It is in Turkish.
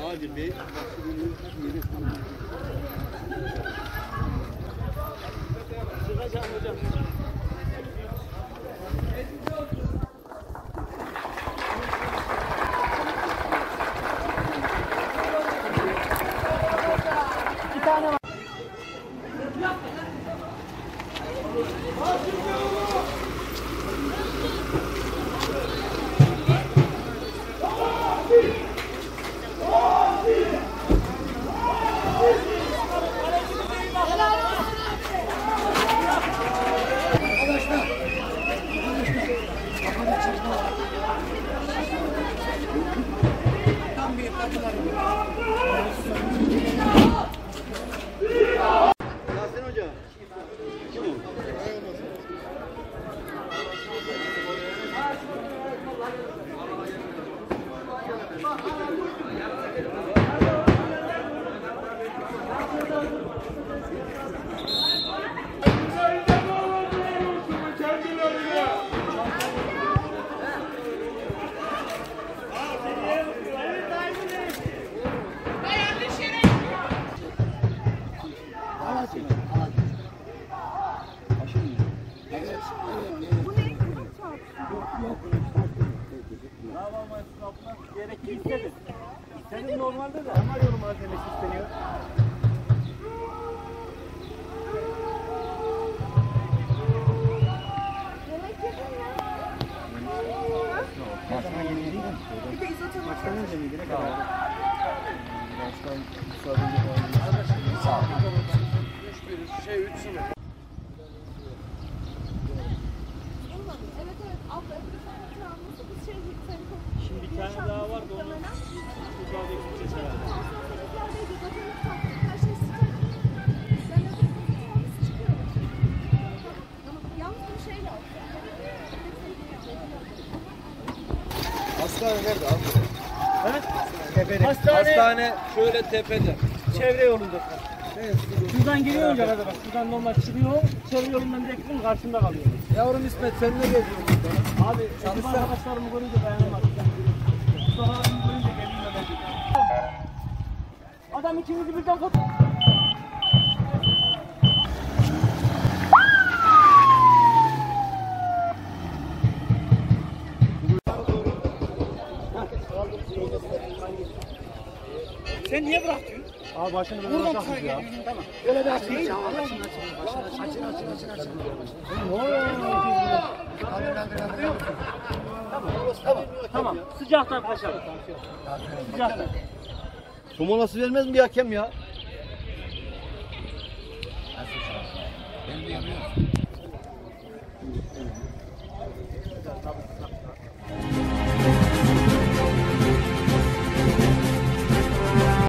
Hadi be. Yasin Hoca. Kim o? Senin normalde de ama yolu malzemesi isteniyor. Yemek yedin mi? Bir de izotop. Baştan önce miydi? Ne kadar? Evet Hastane nerede abi? Evet. Hastane, Hastane şöyle tepede. çevre yolunda. Şuradan giriyor önce arada bak. Şuradan normal çıkıyor. Çevre yolundan direkt bunun karşında kalıyor. Yavrum İsmet sen ne geziyorsun? Abi ekip arkadaşlarımı görünce dayanamadım. Mustafa abimi görünce geleyim hemen. Adam ikimizi birden kat. Sen niye bıraktın? Abi başını böyle bırakmışız ya. Öyle bir açın. Açın açın açın açın açın açın. Tamam. Tamam. Sıcaktan kaçalım. Sıcaktan. Su molası vermez mi bir hakem ya?